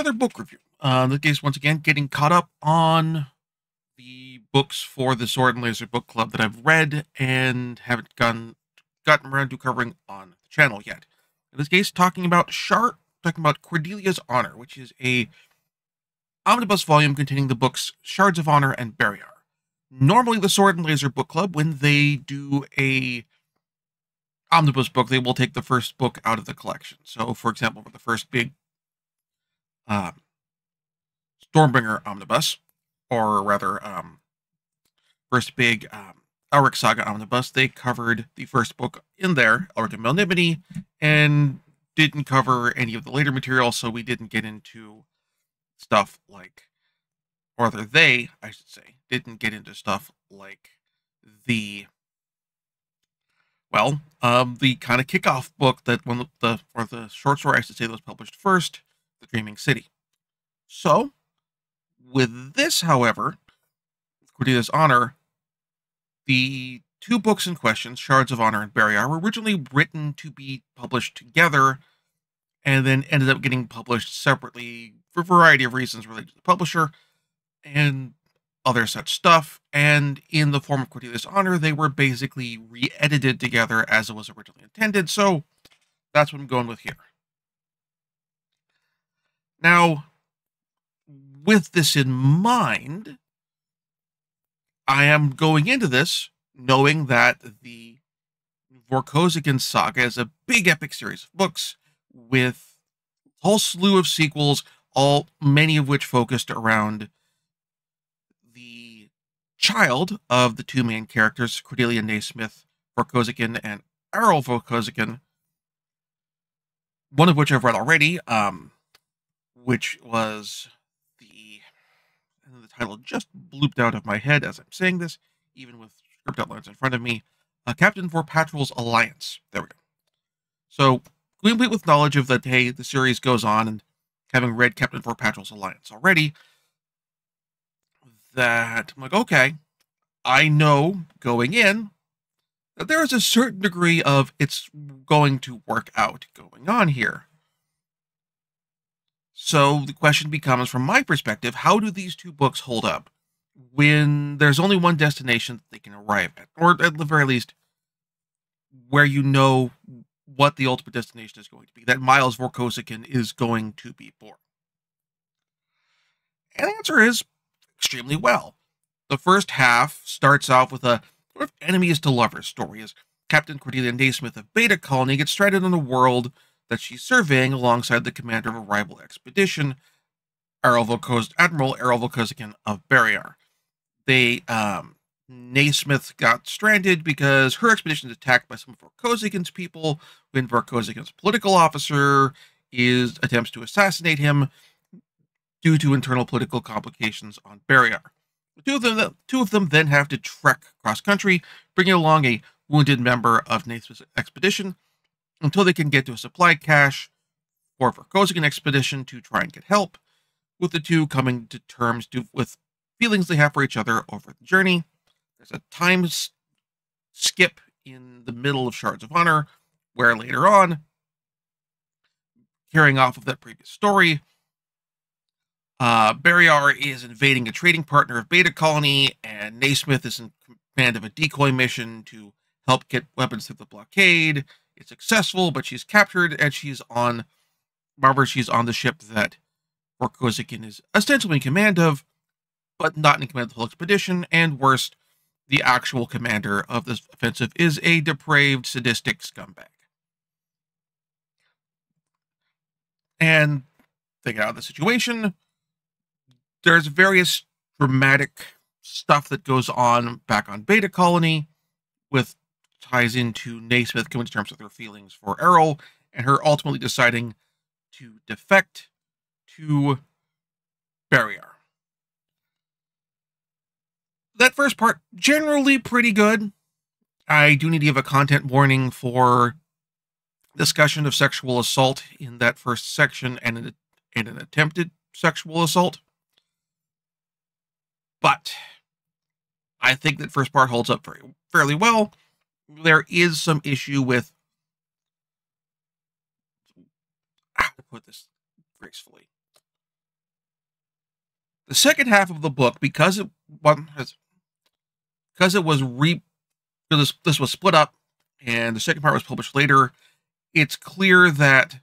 another book review. Uh, in this case, once again, getting caught up on the books for the Sword and Laser Book Club that I've read and haven't gotten gotten around to covering on the channel yet. In this case, talking about Shard, talking about Cordelia's Honor, which is a omnibus volume containing the books Shards of Honor and Barrayar. Normally, the Sword and Laser Book Club, when they do a omnibus book, they will take the first book out of the collection. So, for example, for the first big uh, Stormbringer omnibus, or rather, um, first big um, Elric Saga omnibus, they covered the first book in there, Elric and Melniboné, and didn't cover any of the later material, so we didn't get into stuff like, or rather, they, I should say, didn't get into stuff like the well, um, the kind of kickoff book that one of the or the short story I should say that was published first, The Dreaming City. So, with this, however, Cordelia's Honor, the two books in question, Shards of Honor and Barrayar, were originally written to be published together and then ended up getting published separately for a variety of reasons related to the publisher and other such stuff. And in the form of Cordelia's Honor, they were basically re edited together as it was originally intended. So that's what I'm going with here. Now, with this in mind, I am going into this knowing that the Vorkosigan saga is a big epic series of books with a whole slew of sequels, all many of which focused around the child of the two main characters, Cordelia Naismith Vorkosigan and Aral Vorkosigan, one of which I've read already, um, which was the the title just blooped out of my head as I'm saying this, even with script outlines in front of me. Uh, Captain Vorpatril's Alliance. There we go. So, complete with knowledge of that, hey, the series goes on, and having read Captain Vorpatril's Alliance already, that I'm like, okay, I know going in that there is a certain degree of it's going to work out going on here. So the question becomes, from my perspective, how do these two books hold up when there's only one destination that they can arrive at, or at the very least, where you know what the ultimate destination is going to be, that Miles Vorkosigan is going to be born? And the answer is extremely well. The first half starts off with a sort of enemies to lovers story as Captain Cordelia Naismith of Beta Colony gets stranded on a world that she's surveying alongside the commander of a rival expedition, Volkos- Admiral Vorkosigan of Barrayar. They, um, Naismith got stranded because her expedition is attacked by some of Vorkosigan's people when Vorkosigan's political officer is attempts to assassinate him due to internal political complications on Barrayar. The two of them, two of them then have to trek cross country, bringing along a wounded member of Naismith's expedition until they can get to a supply cache or for Vorkosigan expedition to try and get help, with the two coming to terms to, with feelings they have for each other over the journey. There's a time skip in the middle of Shards of Honor, where later on, carrying off of that previous story, uh, Barrayar is invading a trading partner of Beta Colony, and Naismith is in command of a decoy mission to help get weapons through the blockade. It's successful, but she's captured and she's on. Remember, she's on the ship that Vorkosigan is ostensibly in command of, but not in command of the whole expedition. And worst, the actual commander of this offensive is a depraved, sadistic scumbag. And they get out of the situation. There's various dramatic stuff that goes on back on Beta Colony with ties into Naismith coming to terms with her feelings for Aral and her ultimately deciding to defect to Barrayar. That first part, generally pretty good. I do need to give a content warning for discussion of sexual assault in that first section and an, and an attempted sexual assault. But I think that first part holds up very fairly well there is some issue with how to put this gracefully. The second half of the book, because it because it was re this this was split up, and the second part was published later. It's clear that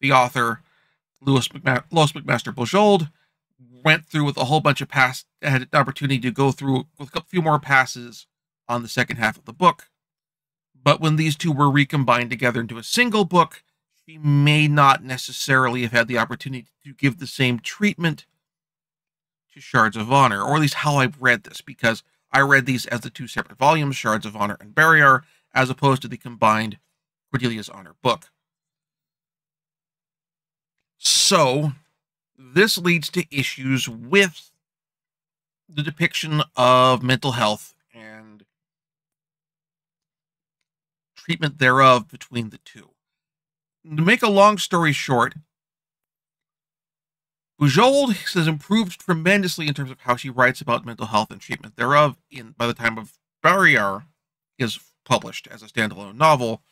the author Lois, McMa- Lois McMaster Bujold went through with a whole bunch of pass had an opportunity to go through with a few more passes on the second half of the book. But when these two were recombined together into a single book, she may not necessarily have had the opportunity to give the same treatment to Shards of Honor, or at least how I've read this, because I read these as the two separate volumes, Shards of Honor and Barrayar, as opposed to the combined Cordelia's Honor book. So, this leads to issues with the depiction of mental health and treatment thereof between the two. To make a long story short, Bujold has improved tremendously in terms of how she writes about mental health and treatment thereof in by the time of Barrayar is published as a standalone novel,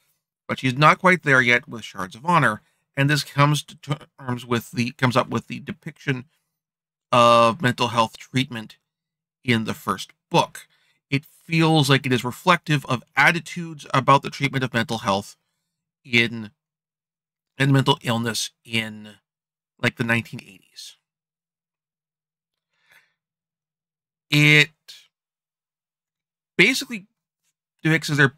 but she's not quite there yet with Shards of Honor and this comes to terms with the comes up with the depiction of mental health treatment in the first book. It feels like it is reflective of attitudes about the treatment of mental health in and mental illness in like the 1980s. It basically depicts there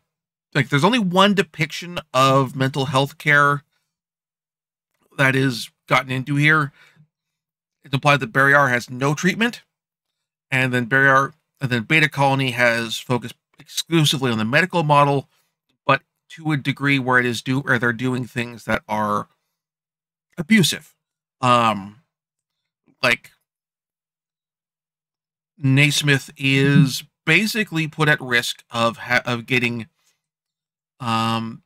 like there's only one depiction of mental health care that is gotten into here. It's implied that Barrayar has no treatment, and then Barrayar and then Beta Colony has focused exclusively on the medical model, but to a degree where it is do where they're doing things that are abusive. Um like Naismith is basically put at risk of of getting um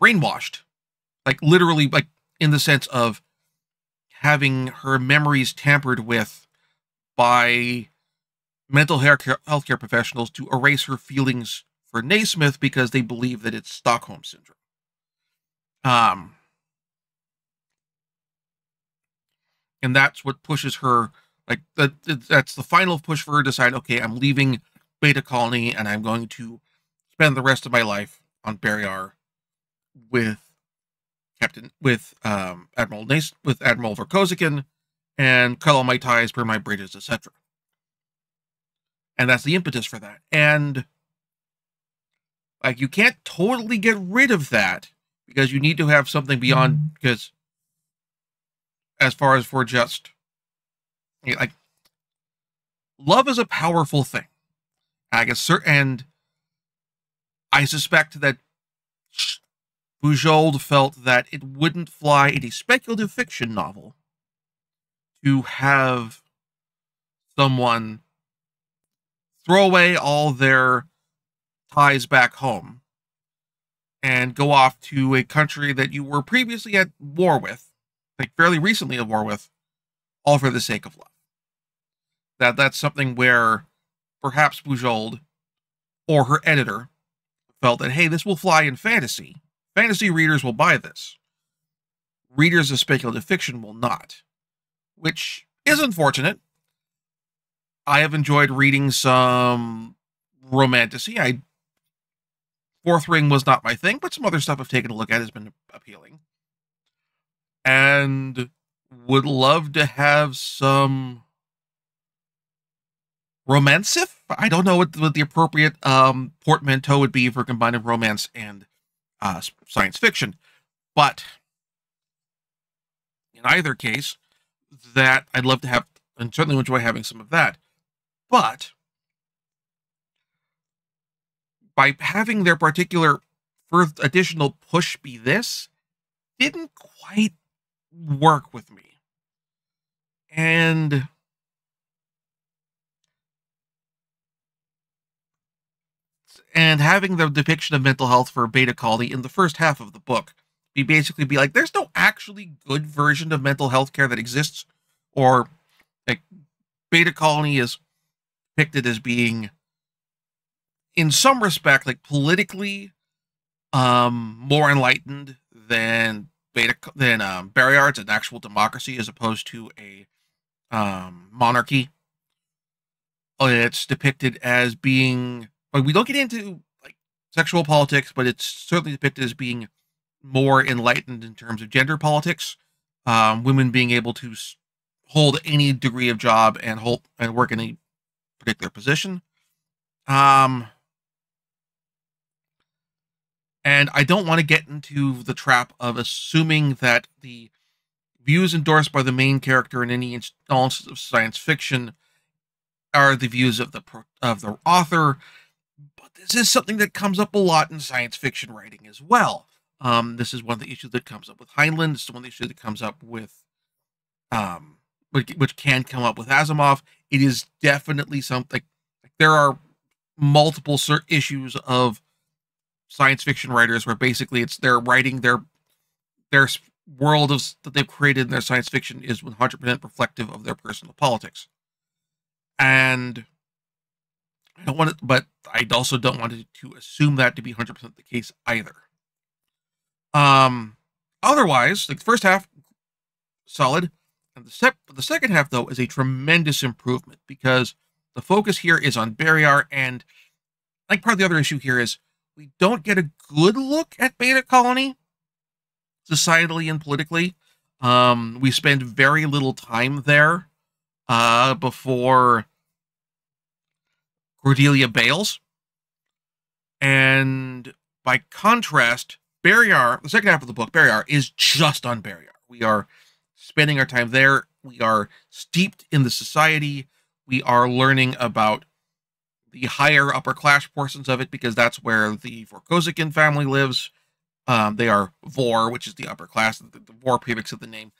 brainwashed like literally like in the sense of having her memories tampered with by mental health care professionals to erase her feelings for Naismith because they believe that it's Stockholm syndrome. Um, and that's what pushes her like that. That's the final push for her to decide. Okay, I'm leaving Beta Colony and I'm going to spend the rest of my life on Barrayar with Captain with um, Admiral Nace with Admiral Vorkosigan and cut all my ties, burn my bridges, etc. And that's the impetus for that. And like you can't totally get rid of that because you need to have something beyond mm-hmm. because as far as for just like love is a powerful thing. I guess and I suspect that Bujold felt that it wouldn't fly in a speculative fiction novel to have someone throw away all their ties back home and go off to a country that you were previously at war with, like fairly recently at war with, all for the sake of love. That that's something where perhaps Bujold or her editor felt that hey, this will fly in fantasy, Fantasy readers will buy this. Readers of speculative fiction will not, which is unfortunate. I have enjoyed reading some romantasy. I Fourth Wing was not my thing, but some other stuff I've taken a look at has been appealing. And would love to have some romancif. I don't know what, what the appropriate um, portmanteau would be for combining romance and uh, science fiction. But in either case, that I'd love to have, and certainly enjoy having some of that. But by having their particular first additional push be this, didn't quite work with me. And and having the depiction of mental health for Beta Colony in the first half of the book be basically be like, there's no actually good version of mental health care that exists, or like Beta Colony is depicted as being, in some respect, like politically, um, more enlightened than Beta than um, Barrayar. It's an actual democracy as opposed to a um, monarchy. It's depicted as being like we don't get into like sexual politics, but it's certainly depicted as being more enlightened in terms of gender politics. Um, women being able to hold any degree of job and hold and work in particular position. Um, and I don't want to get into the trap of assuming that the views endorsed by the main character in any installment of science fiction are the views of the of the author. But this is something that comes up a lot in science fiction writing as well. Um, this is one of the issues that comes up with Heinlein. This is one of the issues that comes up with, um, which, which can come up with Asimov. It is definitely something. Like, there are multiple issues of science fiction writers where basically it's they're writing their their world of that they've created in their science fiction is 100% reflective of their personal politics. And I don't want it, but I also don't want to to assume that to be 100% the case either. Um, otherwise, like the first half, solid. And the, sec- the second half, though, is a tremendous improvement because the focus here is on Barrayar. And like part of the other issue here is we don't get a good look at Beta Colony societally and politically. Um, we spend very little time there uh, before Cordelia bails. And by contrast, Barrayar, the second half of the book, Barrayar, is just on Barrayar. We are spending our time there. We are steeped in the society. We are learning about the higher upper class portions of it because that's where the Vorkosigan family lives. Um, they are Vor, which is the upper class, the, the Vor prefix of the name.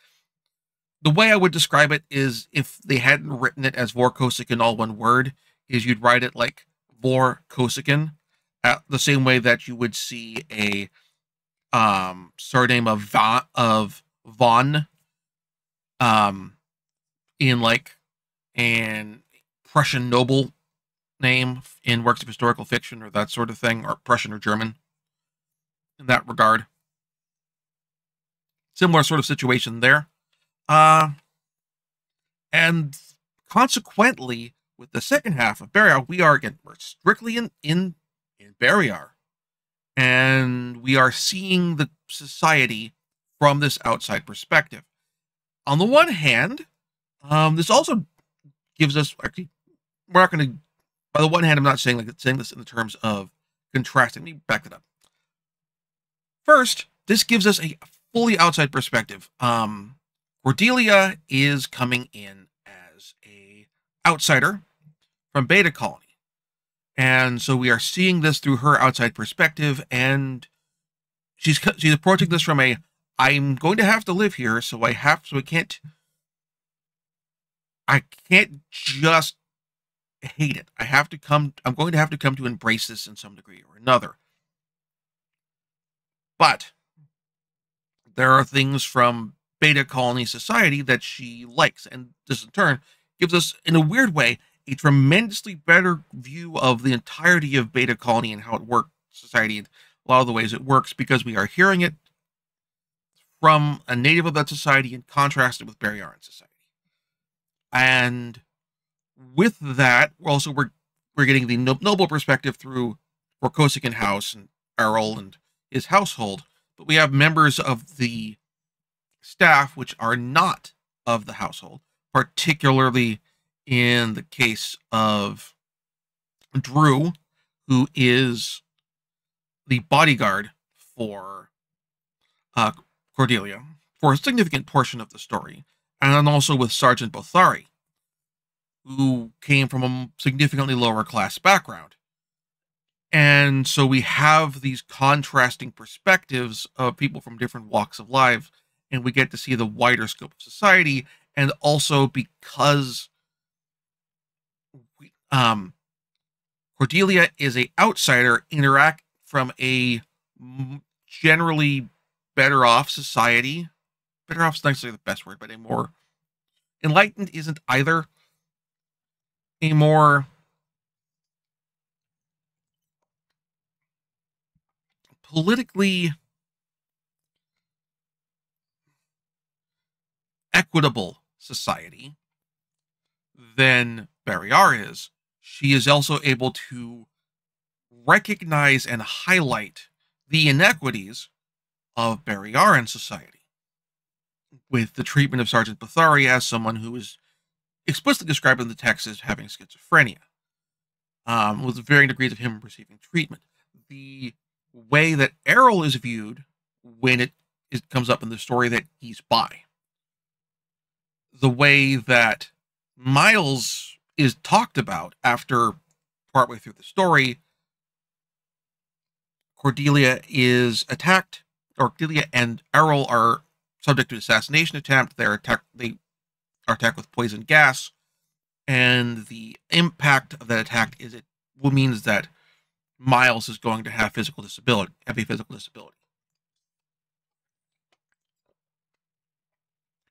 The way I would describe it is if they hadn't written it as Vorkosigan all one word, is you'd write it like Vorkosigan, at the same way that you would see a um surname of Va of Von um in like an Prussian noble name in works of historical fiction or that sort of thing, or Prussian or German in that regard. Similar sort of situation there. Uh, and consequently, with the second half of Barrayar, we are again we're strictly in in in Barrayar, and we are seeing the society from this outside perspective. On the one hand, um, this also gives us actually we're not going to. By the one hand, I'm not saying like saying this in the terms of contrasting. Let me back that up. First, this gives us a fully outside perspective. Um, Cordelia is coming in as a outsider from Beta Colony. And so we are seeing this through her outside perspective, and she's she's approaching this from a I'm going to have to live here, so I have so I can't I can't just hate it. I have to come I'm going to have to come to embrace this in some degree or another. But there are things from beta colony society that she likes. And this in turn gives us, in a weird way, a tremendously better view of the entirety of beta colony and how it works, society, and a lot of the ways it works, because we are hearing it from a native of that society and contrasted with Barry Barrayaran society. And with that, we're also we're we're getting the noble perspective through Vorkosigan House and Aral and his household, but we have members of the staff which are not of the household, particularly in the case of Drou, who is the bodyguard for uh, Cordelia for a significant portion of the story, and also with Sergeant Bothari, who came from a significantly lower class background. And so we have these contrasting perspectives of people from different walks of life, and we get to see the wider scope of society. And also because we, um, Cordelia is a outsider, interact from a generally better off society. Better off is not necessarily the best word, but a more enlightened isn't either. A more politically equitable society than Barrayar is. She is also able to recognize and highlight the inequities of Barrayaran society with the treatment of Sergeant Bothari as someone who is explicitly described in the text as having schizophrenia, um, with varying degrees of him receiving treatment. The way that Aral is viewed when it, it comes up in the story that he's by, The way that Miles is talked about after partway through the story, Cordelia is attacked, or and Aral are subject to assassination attempt. They're attacked. They are attacked with poison gas, and the impact of that attack is it means that Miles is going to have physical disability, have a physical disability.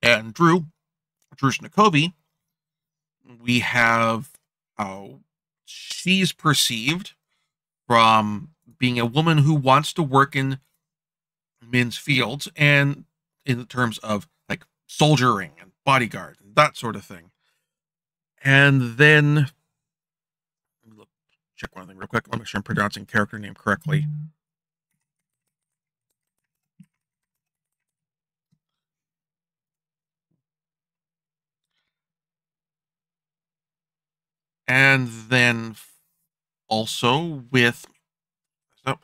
And Drou, Drew Snikovi, we have how she's perceived from being a woman who wants to work in men's fields and in terms of like soldiering and bodyguard and that sort of thing. And then look, check one thing real quick. Let me make sure I'm pronouncing character name correctly. And then also with oh,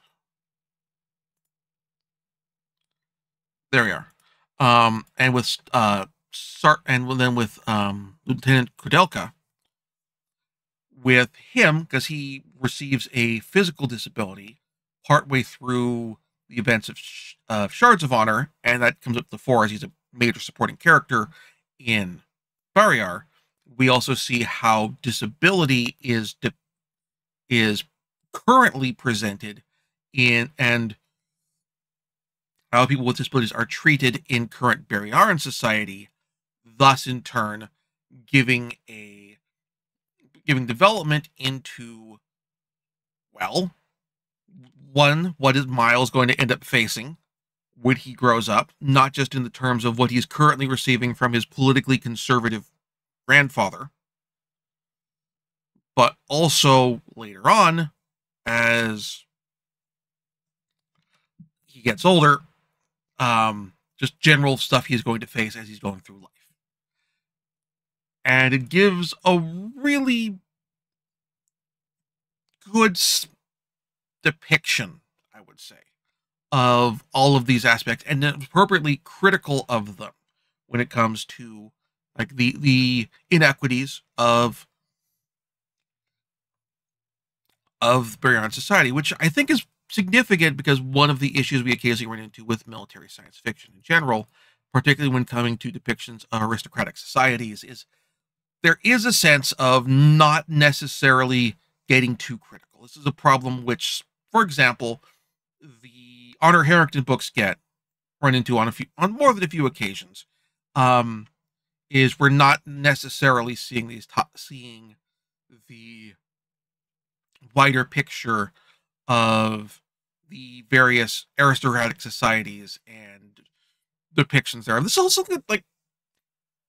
there we are. Um, and with uh, Sart, and then with um, Lieutenant Koudelka, with him because he receives a physical disability partway through the events of uh, Shards of Honor, and that comes up to the fore as he's a major supporting character in Barrayar. We also see how disability is is currently presented in and how people with disabilities are treated in current Barrayaran society, thus in turn giving a giving development into well, one, what is Miles going to end up facing when he grows up, not just in the terms of what he's currently receiving from his politically conservative grandfather, but also later on as he gets older um, just general stuff he's going to face as he's going through life. And it gives a really good depiction, I would say, of all of these aspects and appropriately critical of them when it comes to like the the inequities of of Barrayaran society, which I think is significant because one of the issues we occasionally run into with military science fiction in general, particularly when coming to depictions of aristocratic societies, is there is a sense of not necessarily getting too critical. This is a problem which, for example, the Honor Harrington books get run into on a few on more than a few occasions. Um, is we're not necessarily seeing these seeing the wider picture of the various aristocratic societies and depictions there. This is also like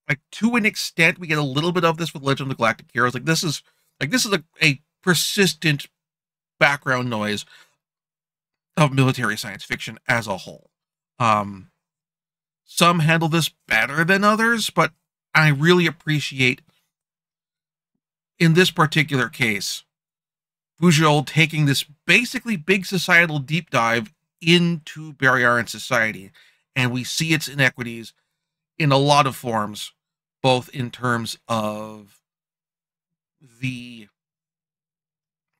like to an extent we get a little bit of this with Legend of the Galactic Heroes. Like this is like this is a, a persistent background noise of military science fiction as a whole. Um some handle this better than others, but I really appreciate in this particular case Bujold taking this basically big societal deep dive into Barrayaran society. And we see its inequities in a lot of forms, both in terms of the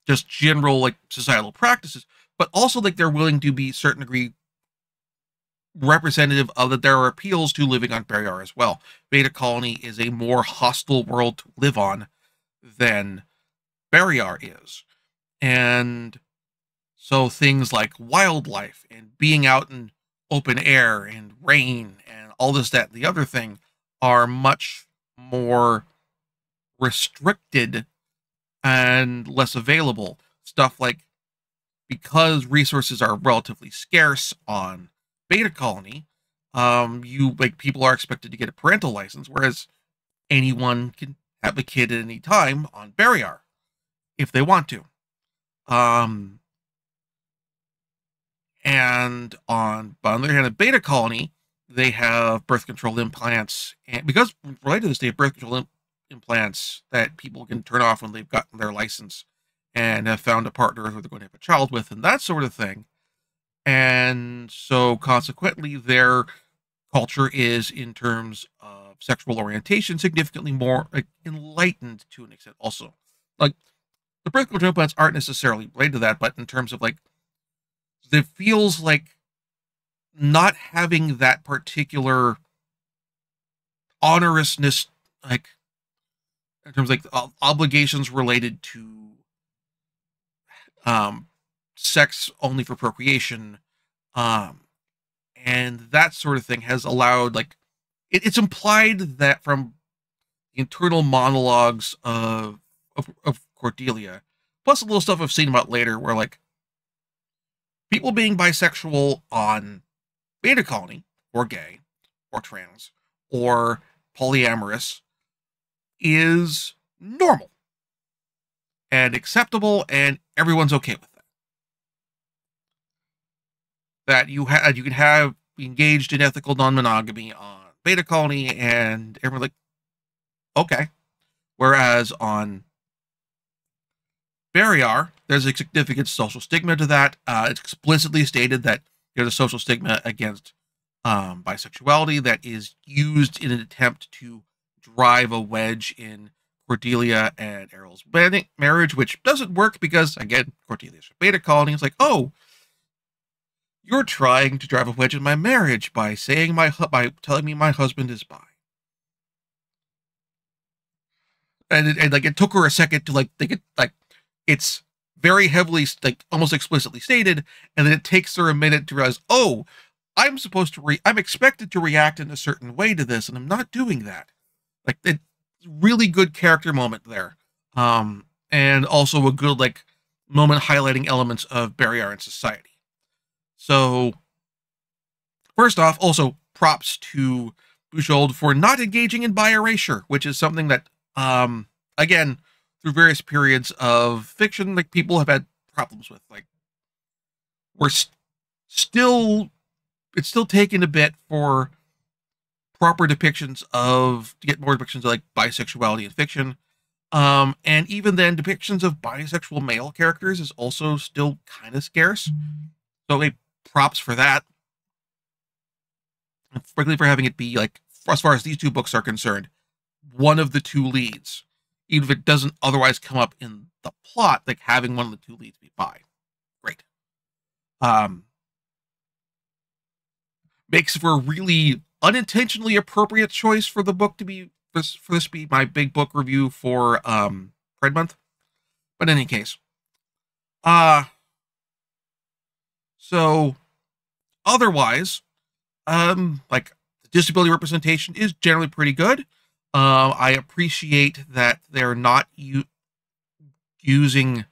just general like societal practices, but also like they're willing to be certain degree representative of that there are appeals to living on Barrayar as well. Beta Colony is a more hostile world to live on than Barrayar is. And so things like wildlife and being out in open air and rain and all this, that, and the other thing are much more restricted and less available. Stuff like because resources are relatively scarce on Beta Colony, um, you like people are expected to get a parental license, whereas anyone can have a kid at any time on Barrayar if they want to. Um, and on, on the other hand, a beta colony, they have birth control implants. And because related to this, they have birth control implants that people can turn off when they've gotten their license and have found a partner who they're going to have a child with and that sort of thing. And so consequently, their culture is, in terms of sexual orientation, significantly more enlightened to an extent. Also, like the birth control implants aren't necessarily related to that, but in terms of like, it feels like not having that particular onerousness, like in terms of like obligations related to um sex only for procreation um and that sort of thing has allowed like it, it's implied that from internal monologues of, of of cordelia. Plus a little stuff i've seen about later where like people being bisexual on beta colony or gay or trans or polyamorous is normal and acceptable and everyone's okay with that. That you had you can have engaged in ethical non-monogamy on beta colony and everyone like okay. Whereas on Barrayar, there's a significant social stigma to that. Uh, it's explicitly stated that there's a social stigma against um, bisexuality that is used in an attempt to drive a wedge in Cordelia and Aral's marriage, which doesn't work because, again, Cordelia's a beta colony. It's like, oh, you're trying to drive a wedge in my marriage by saying my by telling me my husband is bi. And, it, and like it took her a second to like think it like it's very heavily like almost explicitly stated and then it takes her a minute to realize oh i'm supposed to re i'm expected to react in a certain way to this and i'm not doing that. Like it's really good character moment there. Um and also a good like moment highlighting elements of Barrayar in society. So first off also props to Bujold for not engaging in bi erasure which is something that um again through various periods of fiction like people have had problems with like we're st- still it's still taking a bit for proper depictions of to get more depictions of like bisexuality in fiction. Um and even then depictions of bisexual male characters is also still kind of scarce. So a props for that. And frankly for having it be like as far as these two books are concerned one of the two leads even if it doesn't otherwise come up in the plot, like having one of the two leads be bi. Great. Um, makes for a really unintentionally appropriate choice for the book to be for this, for this be my big book review for um Pride Month. But in any case, uh so otherwise, um, like the disability representation is generally pretty good. Uh, I appreciate that they're not using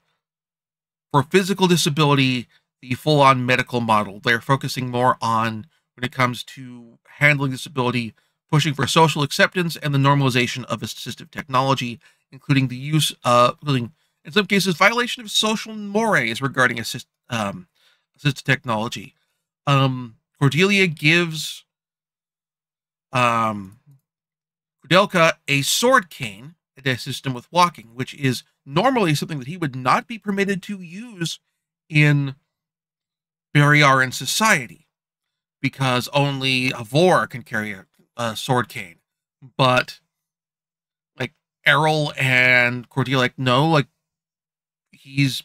for physical disability the full on medical model. They're focusing more on when it comes to handling disability, pushing for social acceptance and the normalization of assistive technology, including the use of, including in some cases, violation of social mores regarding assist, um, assistive technology. Um, Cordelia gives um, Koudelka a sword cane assist him with walking, which is normally something that he would not be permitted to use in Barrayaran society because only a Vor can carry a, a sword cane. But like Aral and Cordelia, like, no, like he's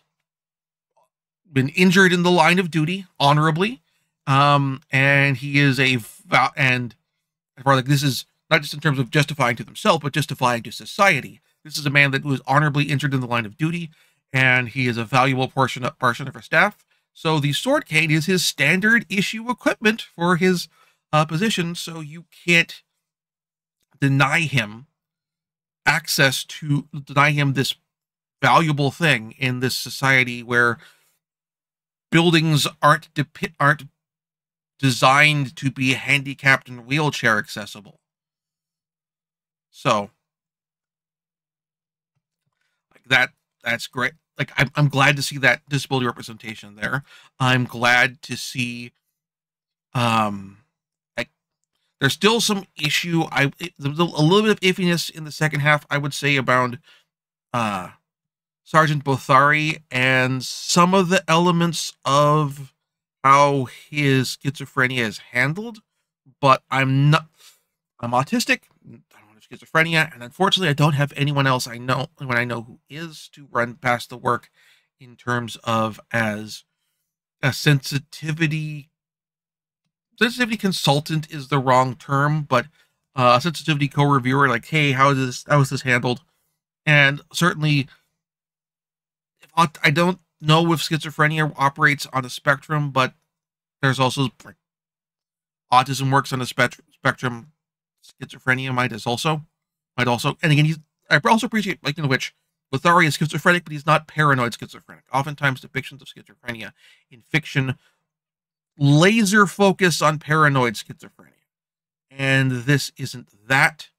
been injured in the line of duty honorably. Um, and he is a and like this is not just in terms of justifying to themselves, but justifying to society. This is a man that was honorably injured in the line of duty, and he is a valuable portion of, portion of our staff. So the sword cane is his standard issue equipment for his uh, position. So you can't deny him access to deny him this valuable thing in this society where buildings aren't aren't designed to be handicapped and wheelchair accessible. So, Like that that's great. Like I'm I'm glad to see that disability representation there. I'm glad to see um like there's still some issue I there's a little bit of iffiness in the second half I would say about uh Sergeant Bothari and some of the elements of how his schizophrenia is handled, but I'm not I'm autistic schizophrenia, and unfortunately, I don't have anyone else I know when I know who is to run past the work in terms of as a sensitivity sensitivity consultant is the wrong term, but uh, a sensitivity co-reviewer, like, hey, how is this how is this handled? And certainly, I don't know if schizophrenia operates on a spectrum, but there's also like, autism works on a spectrum schizophrenia might is also might also and again he's I also appreciate like in which Bothari is schizophrenic, but he's not paranoid schizophrenic. Oftentimes depictions of schizophrenia in fiction laser focus on paranoid schizophrenia. And this isn't that.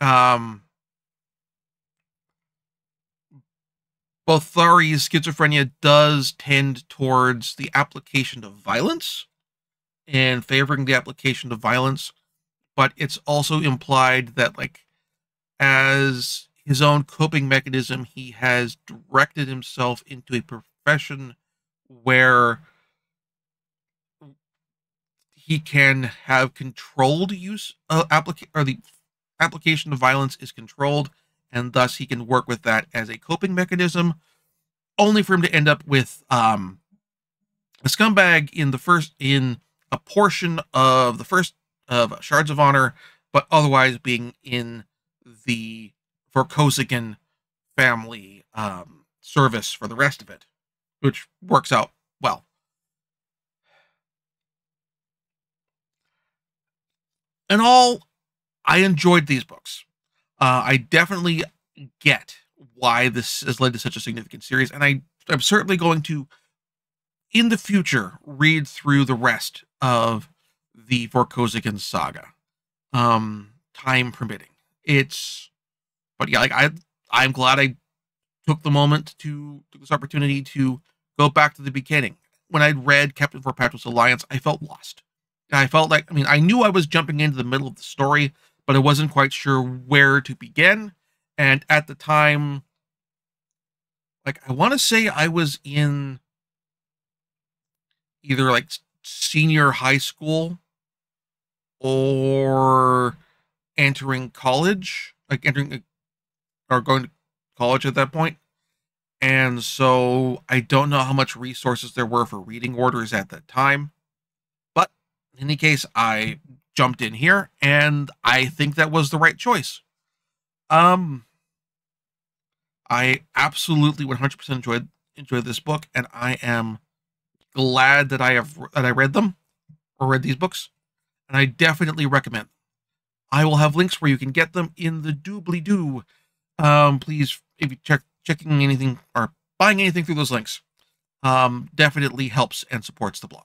Um Bothari's schizophrenia does tend towards the application of violence and favoring the application of violence but it's also implied that like as his own coping mechanism he has directed himself into a profession where he can have controlled use of application or the application of violence is controlled and thus he can work with that as a coping mechanism only for him to end up with um a scumbag in the first in a portion of the first of Shards of Honor, but otherwise being in the Vorkosigan family um, service for the rest of it, which works out well. In all, I enjoyed these books. Uh, I definitely get why this has led to such a significant series, and I am certainly going to, in the future, read through the rest of the Vorkosigan saga, um, time permitting. It's, but yeah, like I, I'm glad I took the moment to took this opportunity to go back to the beginning. When I read Captain Vorpatril's Alliance, I felt lost. I felt like, I mean, I knew I was jumping into the middle of the story, but I wasn't quite sure where to begin. And at the time, like, I want to say I was in either like senior high school or entering college, like entering or going to college at that point. And so I don't know how much resources there were for reading orders at that time. But in any case, I jumped in here and I think that was the right choice. Um I absolutely 100% enjoyed enjoyed this book and I am glad that I have that I read them or read these books and I definitely recommend. I will have links where you can get them in the doobly doo. Um, please, if you check checking anything or buying anything through those links, um, definitely helps and supports the blog.